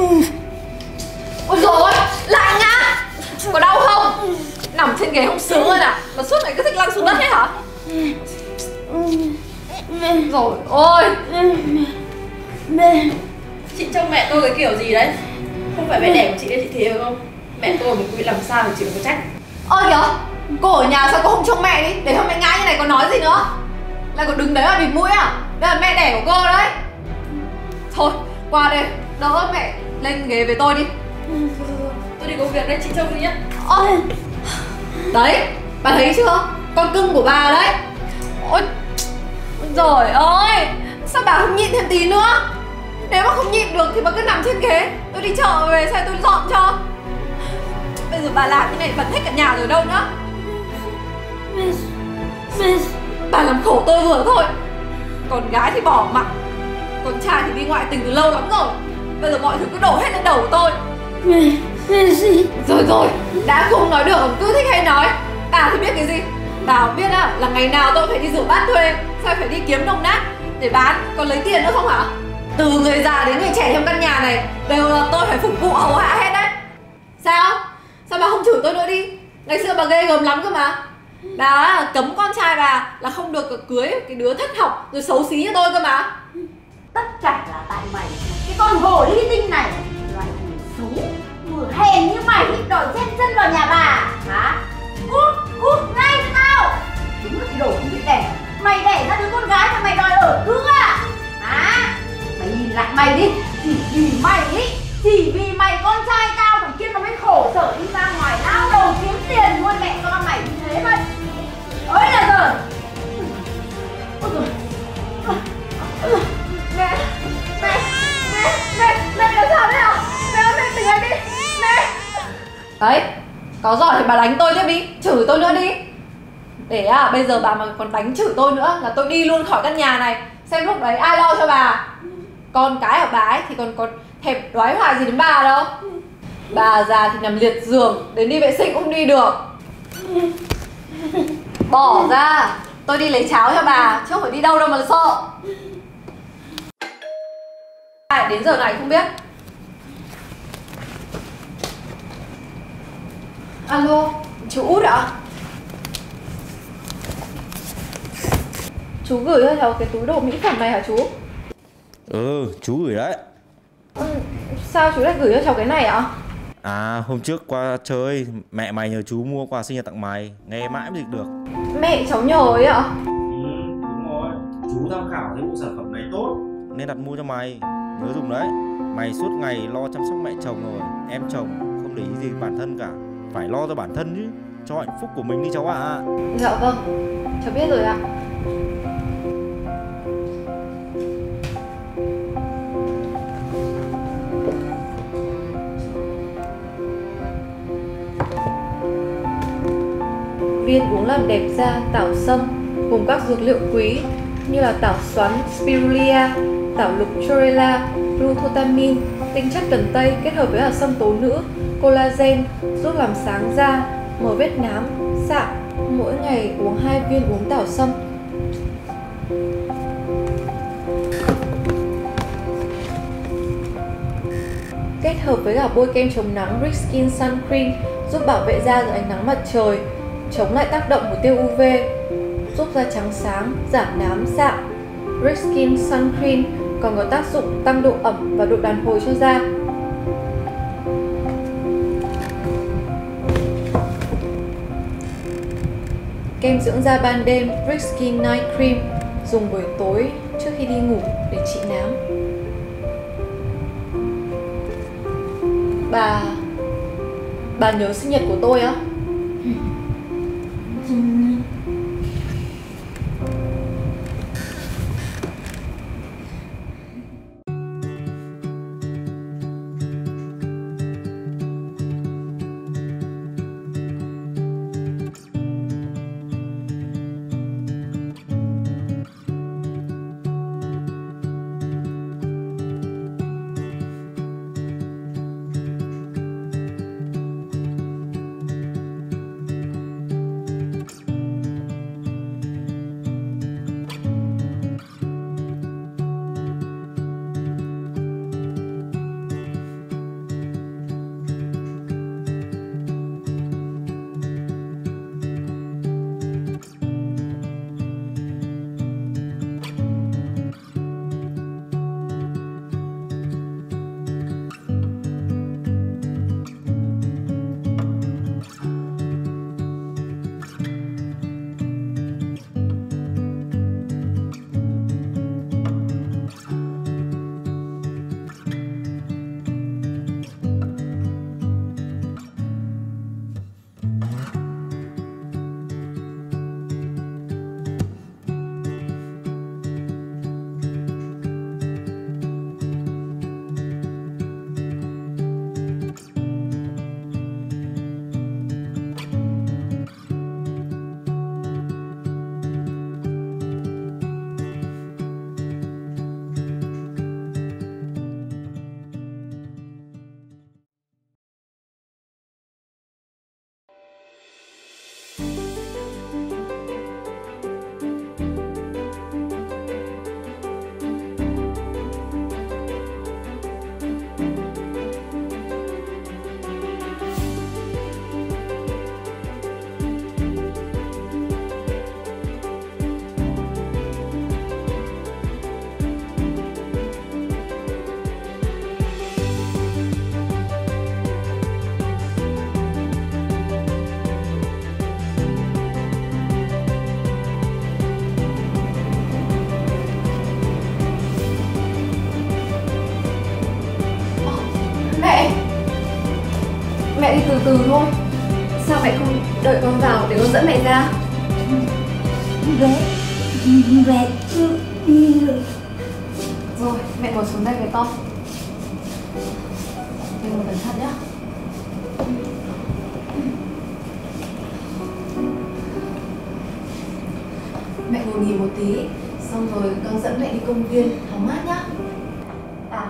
Ừ. Ôi rồi lạnh nhá. Có đau không? Nằm trên ghế không sướng hơn à Mà suốt ngày cứ thích lăn xuống đất đấy hả? Rồi ôi. Mẹ Chị trông mẹ tôi cái kiểu gì đấy? Không phải mẹ đẻ của chị đấy chị thế không? Mẹ tôi mình bị làm sao thì chị có trách. Ôi kìa Cô ở nhà sao cô không trông mẹ đi? Để hôm mẹ ngã như này còn nói gì nữa? Lại còn đứng đấy mà bịt mũi à? Đây là mẹ đẻ của cô đấy. Thôi qua đây Đỡ mẹ lên ghế với tôi đi. Tôi đi công việc đây chị trông đi nhá. Ôi. Đấy Bà thấy chưa? Con cưng của bà đấy. Ôi Rồi ơi. Sao bà không nhịn thêm tí nữa? Nếu mà không nhịn được thì bà cứ nằm trên ghế. Tôi đi chợ về xem tôi dọn cho. Bây giờ bà làm như này bẩn hết cả nhà rồi đâu nữa Bà làm khổ tôi vừa thôi. Con gái thì bỏ mặc. Con trai thì đi ngoại tình từ lâu lắm rồi Bây giờ mọi thứ cứ đổ hết lên đầu của tôi. Mẹ Mẹ gì? Rồi rồi, đã không nói được cứ thích hay nói. Bà thì biết cái gì? Bà không biết à, là ngày nào tôi phải đi rửa bát thuê Sao phải đi kiếm đồng nát để bán. Còn lấy tiền nữa không hả? Từ người già đến người trẻ trong căn nhà này Đều là tôi phải phục vụ hầu hạ hết đấy. Sao? Sao bà không chửi tôi nữa đi? Ngày xưa bà ghê gớm lắm cơ mà. Bà cấm con trai bà là không được cưới cái đứa thất học rồi xấu xí như tôi cơ mà. Tất cả là tại mày con hồ ly tinh này. Loại người xấu Vừa hèn như mày đòi chen chân vào nhà bà. Hả? Cút Cút ngay. Bà đánh tôi tiếp đi Chửi tôi nữa đi. Để à bây giờ bà mà còn đánh chửi tôi nữa Là tôi đi luôn khỏi căn nhà này. Xem lúc đấy ai lo cho bà. Con cái của bà ấy thì còn còn thẹp đoái hoài gì đến bà đâu. Bà già thì nằm liệt giường, Đến đi vệ sinh cũng đi được. Bỏ ra. Tôi đi lấy cháo cho bà, Chứ không phải đi đâu đâu mà sợ. Đến giờ này không biết. Alo, chú Út ạ? Chú gửi cho cháu cái túi đồ mỹ phẩm này hả chú? Ừ, chú gửi đấy. Ừ, sao chú lại gửi cho cháu cái này ạ? À, hôm trước qua chơi, mẹ mày nhờ chú mua quà sinh nhật tặng mày, nghe mãi mới dịch được. Mẹ cháu nhờ ấy ạ? Ừ, đúng rồi. Chú tham khảo thấy bộ sản phẩm này tốt nên đặt mua cho mày. Nhớ dùng đấy. Mày suốt ngày lo chăm sóc mẹ chồng rồi, em chồng không để ý gì bản thân cả. Phải lo cho bản thân chứ, cho hạnh phúc của mình đi cháu ạ. Dạ vâng, cháu biết rồi ạ Viên uống làm đẹp da tảo sâm cùng các dược liệu quý như là tảo xoắn spirulina, tảo lục chlorella, glutathione, tinh chất cần tây kết hợp với hạt sâm tố nữ, collagen giúp làm sáng da, mở vết nám, sạm. Mỗi ngày uống hai viên uống tảo sâm. Kết hợp với cả bôi kem chống nắng rich Skin Sun Cream giúp bảo vệ da dưới ánh nắng mặt trời, chống lại tác động của tia UV, giúp da trắng sáng, giảm nám, sạm. Rich Skin Sun Cream còn có tác dụng tăng độ ẩm và độ đàn hồi cho da. Kem dưỡng da ban đêm, Rick Skin Night Cream, dùng buổi tối trước khi đi ngủ để trị nám. Bà... Bà nhớ sinh nhật của tôi á? Từ thôi Sao mẹ không đợi con vào để con dẫn mẹ ra? Về Về rồi mẹ ngồi xuống đây với con. Mẹ ngồi cẩn thận nhá. Mẹ ngồi nghỉ một tí Xong rồi con dẫn mẹ đi công viên hóng mát nhá. À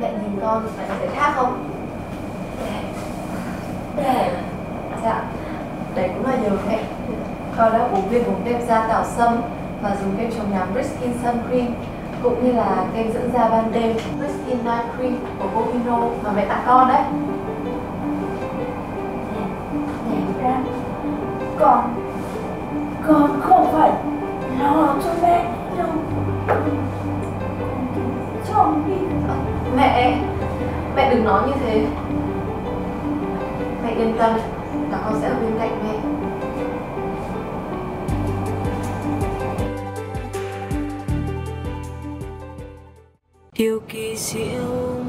Mẹ nhìn con phải có thấy khác không? Dạ. Đấy cũng là nhờ mẹ Con đã uống viên uống kem da tạo sâm Và dùng kem chống nắng Riskin Sun Cream Cũng như là kem dưỡng da ban đêm Riskin Night Cream của Bovino Mà mẹ tặng con đấy. Ra. Con Con không phải lo cho mẹ đâu. Chồng đi. Mẹ Mẹ đừng nói như thế. Mẹ yên tâm Là con sẽ ở bên cạnh mẹ. Điều kỳ diệu.